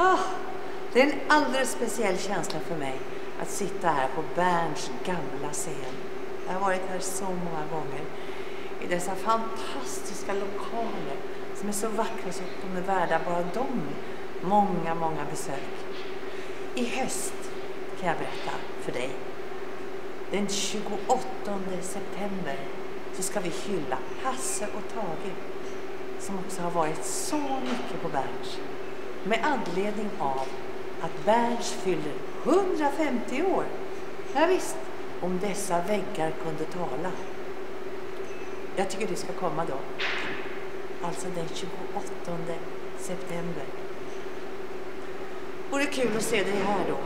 Oh, det är en alldeles speciell känsla för mig att sitta här på Berns gamla scen. Jag har varit här så många gånger i dessa fantastiska lokaler som är så vackra så de är värda bara de många, många besök. I höst kan jag berätta för dig. Den 28 september så ska vi hylla Hasse och Tage som också har varit så mycket på Berns med anledning av att Berns fyller 150 år. Ja, visst, om dessa väggar kunde tala. Jag tycker du ska komma då. Alltså den 28 september. Vore kul att se dig här då.